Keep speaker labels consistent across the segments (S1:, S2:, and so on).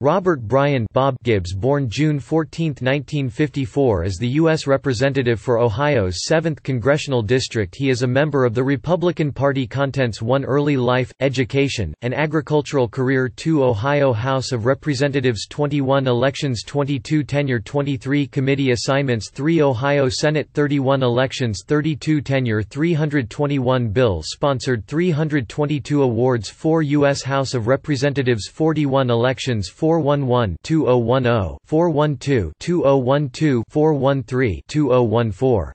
S1: Robert Brian Bob Gibbs born June 14, 1954 is the U.S. Representative for Ohio's 7th Congressional District He is a member of the Republican Party Contents 1 Early Life, Education, and Agricultural Career 2 Ohio House of Representatives 21 Elections 22 Tenure 23 Committee Assignments 3 Ohio Senate 31 Elections 32 Tenure 321 Bills Sponsored 322 Awards 4 U.S. House of Representatives 41 Elections 4 411-2010, 412-2012, 413-2014.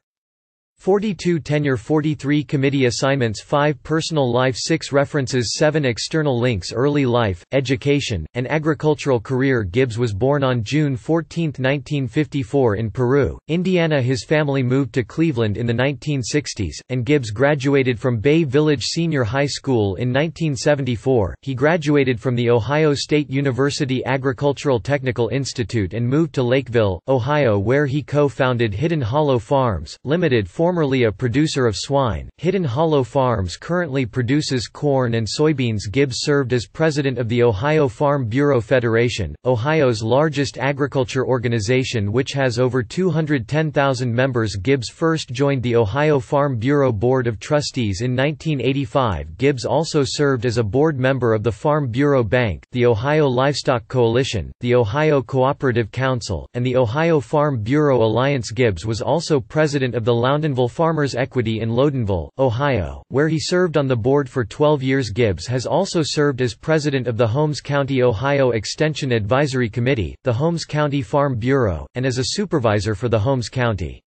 S1: 42 Tenure 43 Committee Assignments 5 Personal Life 6 References 7 External links Early life, education, and agricultural career Gibbs was born on June 14, 1954 in Peru, Indiana His family moved to Cleveland in the 1960s, and Gibbs graduated from Bay Village Senior High School in 1974. He graduated from The Ohio State University Agricultural Technical Institute and moved to Lakeville, Ohio where he co-founded Hidden Hollow Farms, Limited formerly a producer of swine, Hidden Hollow Farms currently produces corn and soybeans. Gibbs served as president of the Ohio Farm Bureau Federation, Ohio's largest agriculture organization which has over 210,000 members. Gibbs first joined the Ohio Farm Bureau Board of Trustees in 1985 Gibbs also served as a board member of the Farm Bureau Bank, the Ohio Livestock Coalition, the Ohio Cooperative Council, and the Ohio Farm Bureau Alliance. Gibbs was also president of the Loudonville Farmers Equity in Loudonville, Ohio, where he served on the board for 12 years. Gibbs has also served as president of the Holmes County Ohio Extension Advisory Committee, the Holmes County Farm Bureau, and as a supervisor for the Holmes County.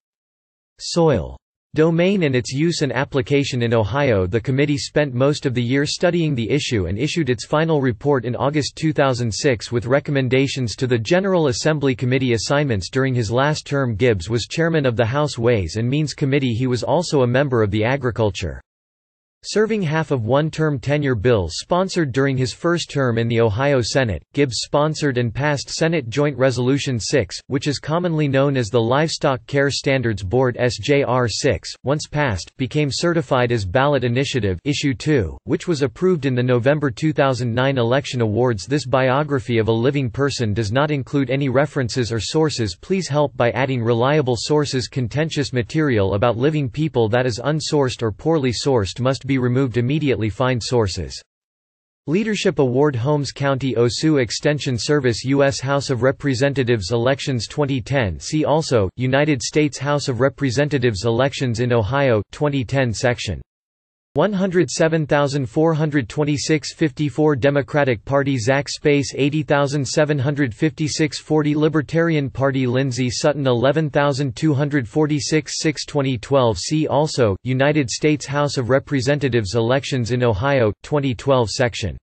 S1: Soil Domain and its use and application in Ohio. The committee spent most of the year studying the issue and issued its final report in August 2006 with recommendations to the General Assembly Committee. Assignments during his last term Gibbs was chairman of the House Ways and Means Committee. He was also a member of the Agriculture Serving half of one-term tenure bills sponsored during his first term in the Ohio Senate, Gibbs sponsored and passed Senate Joint Resolution 6, which is commonly known as the Livestock Care Standards Board SJR 6, once passed, became certified as Ballot Initiative Issue 2, which was approved in the November 2009 election awards. This biography of a living person does not include any references or sources. Please help by adding reliable sources. Contentious material about living people that is unsourced or poorly sourced must be be removed immediately Find sources. Leadership Award Holmes County OSU Extension Service U.S. House of Representatives Elections 2010 See also, United States House of Representatives Elections in Ohio, 2010 section 107,426 54 Democratic Party Zach Space 80,756 40 Libertarian Party Lindsey Sutton 11,246 6 2012 See also, United States House of Representatives Elections in Ohio, 2012 section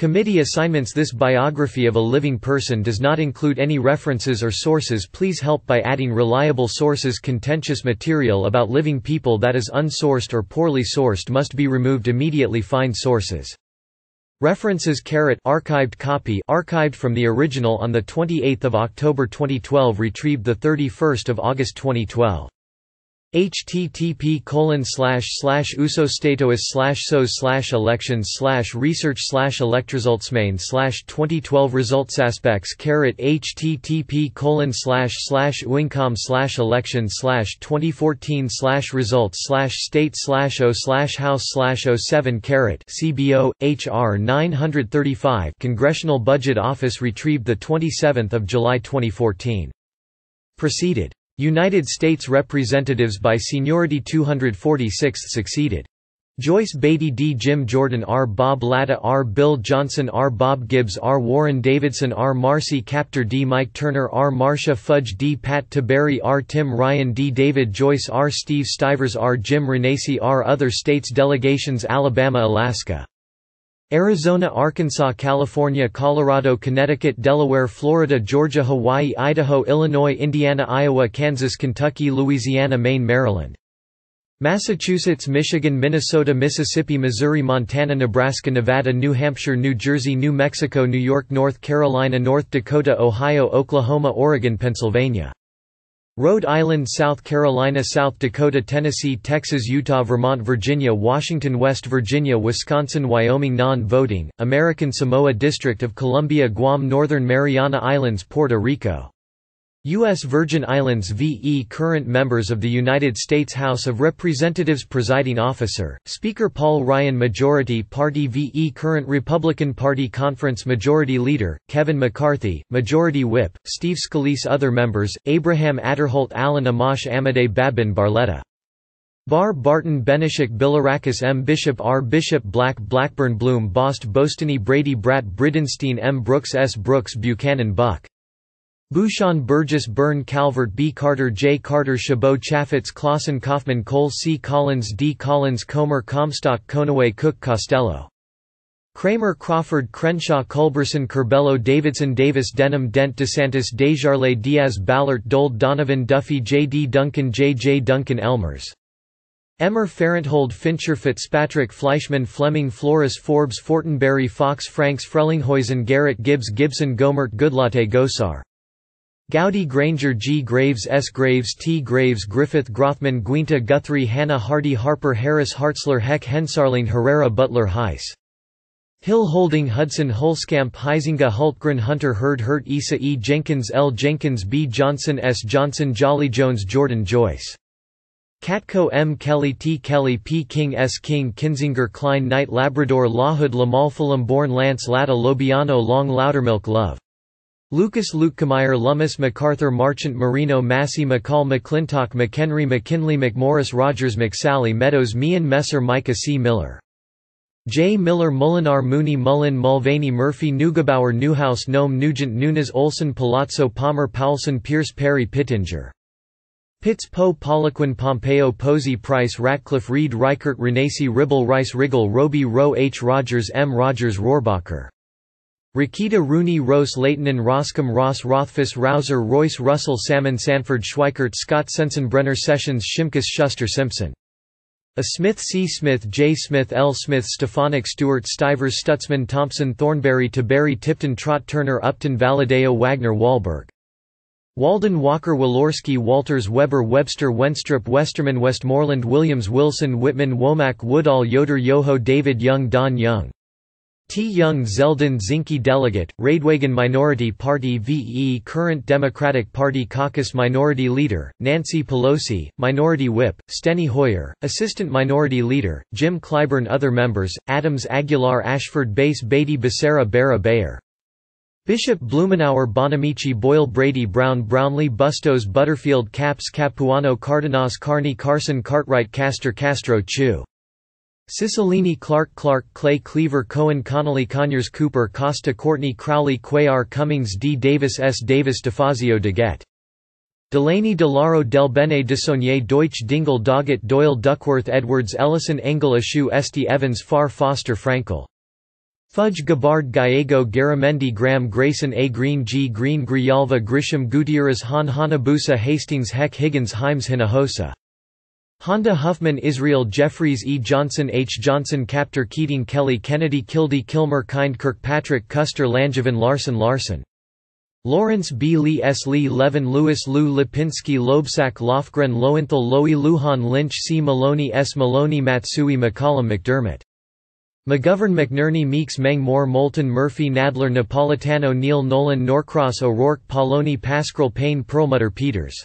S1: Committee assignments This biography of a living person does not include any references or sources. Please help by adding reliable sources. Contentious material about living people that is unsourced or poorly sourced must be removed immediately. Find sources. References. Carrot. Archived copy. Archived from the original on the 28 October 2012 retrieved the 31 August 2012 http colon slash slash usostatois slash sos slash elections slash research slash electresultsmain slash 2012 resultsaspects caret http colon slash slash uincom slash election slash 2014 slash results slash state slash o slash house slash 07 caret cbo hr 935 congressional budget office retrieved the 27th of july 2014 preceded United States Representatives by seniority 246th succeeded. Joyce Beatty D. Jim Jordan R. Bob Latta R. Bill Johnson R. Bob Gibbs R. Warren Davidson R. Marcy Kaptur D. Mike Turner R. Marcia Fudge D. Pat Tiberi R. Tim Ryan D. David Joyce R. Steve Stivers R. Jim Renacci R. Other states delegations Alabama Alaska Arizona Arkansas California Colorado Connecticut Delaware Florida Georgia Hawaii Idaho Illinois Indiana Iowa Kansas Kentucky Louisiana Maine Maryland. Massachusetts Michigan Minnesota Mississippi Missouri Montana Nebraska Nevada New Hampshire New Jersey New Mexico New York North Carolina North Dakota Ohio Oklahoma Oregon Pennsylvania Rhode Island South Carolina South Dakota Tennessee Texas Utah Vermont Virginia Washington West Virginia Wisconsin Wyoming Non-voting, American Samoa District of Columbia Guam Northern Mariana Islands Puerto Rico U.S. Virgin Islands VE Current members of the United States House of Representatives Presiding Officer, Speaker Paul Ryan Majority Party VE Current Republican Party Conference Majority Leader, Kevin McCarthy, Majority Whip, Steve Scalise Other members, Abraham Aderholt Alan Amash Amodei Babin Barletta Barr Barton Benishek Bilirakis M. Bishop R. Bishop Black Blackburn Blum Bost Boustany Brady Bratt Bridenstine M. Brooks S. Brooks Buchanan Buck Bucshon Burgess Byrne Calvert B. Carter J. Carter Chabot Chaffetz Clawson Coffman Cole C. Collins D. Collins Comer Comstock Conaway Cook Costello Cramer Crawford Crenshaw Culberson Curbelo Davidson Davis Denham Dent DeSantis Desjarlais Diaz-Balart Dold Donovan Duffy J. D. Duncan J. J. Duncan Ellmers Emmer Farenthold Fincher Fitzpatrick Fleischmann Fleming Flores Forbes Fortenberry Fox Franks Frelinghuysen Garrett Gibbs Gibson Gohmert Goodlatte Gosar Gowdy Granger G. Graves S. Graves T. Graves Griffith Grothman Guinta Guthrie Hanna Hardy Harper Harris Hartzler Heck Hensarling Herrera Butler Hice Hill Holding Hudson Huelskamp Huizinga Hultgren Hunter Hurd Hurt Issa E. Jenkins L. Jenkins B. Johnson S. Johnson Jolly Jones Jordan Joyce Katko M. Kelly T. Kelly P. King S. King Kinzinger Klein Knight Labrador LaHood LaMalfa Lamborn Lance Latta LoBiondo Long Loudermilk Love Lucas Luetkemeyer Lummis MacArthur Marchant Marino Massey McCall McClintock McHenry McKinley McMorris Rogers McSally Meadows Meehan Messer Mica C. Miller J. Miller Moolenaar Mooney Mullen Mulvaney Murphy Neugebauer Newhouse Noem Nugent Nunes Olson Palazzo Palmer Paulson Pearce Perry Pittenger Pitts Poe Poliquin Pompeo Posey Price Ratcliffe Reed Reichert Renacci Ribble Rice Rigell Roby Roe H. Rogers M. Rogers Rohrabacher Rokita Rooney Rose Leightonen Roskam Ross Rothfuss Rouzer Royce Russell Salmon Sanford Schweikert Scott Sensenbrenner Sessions Shimkus Shuster Simpson a Smith C. Smith J. Smith L. Smith Stefanik Stewart Stivers Stutzman Thompson Thornberry Tiberi Tipton Trott Turner Upton Valadao Wagner Walberg Walden Walker Walorski Walters Weber Webster Wenstrup Westerman Westmoreland Williams Wilson Wittman Womack Woodall Yoder Yoho David Young Don Young T. Young Zeldin Zinke Delegate, Radewagen Minority Party VE Current Democratic Party Caucus Minority Leader, Nancy Pelosi, Minority Whip, Steny Hoyer, Assistant Minority Leader, Jim Clyburn Other members, Adams Aguilar Ashford Base Beatty Becerra Bera Beyer Bishop Blumenauer Bonamici Boyle Brady Brown Brownley Bustos Butterfield Capps Capuano Cardenas Carney Carson Cartwright Castor Castro Chu Cicilline Clark Clark Clay Cleaver Cohen Connolly Conyers Cooper Costa Courtney Crowley Cuellar Cummings D. Davis S. Davis DeFazio DeGette Delaney DeLauro Del Bene Desaulnier Deutsch Dingell Doggett Doyle Duckworth Edwards Ellison Engel Eshoo Esty Evans Farr Foster Frankel Fudge Gabbard Gallego Garamendi Graham Grayson A. Green G. Green Grijalva Grisham Gutierrez Hahn Hanabusa Hastings Heck Higgins Himes Hinojosa Honda Huffman Israel Jeffries E. Johnson H. Johnson Kaptur Keating Kelly Kennedy Kildee Kilmer Kind Kirkpatrick Kuster Langevin Larson Larson Lawrence B. Lee S. Lee Levin Lewis Lieu Lipinski Loebsack Lofgren Lowenthal Lowey Lujan Lynch C. Maloney S. Maloney Matsui McCollum McDermott McGovern McNerney Meeks Meng Moore Moulton Murphy Nadler Napolitano Neal Nolan Norcross O'Rourke Pallone Pascrell Payne Perlmutter Peters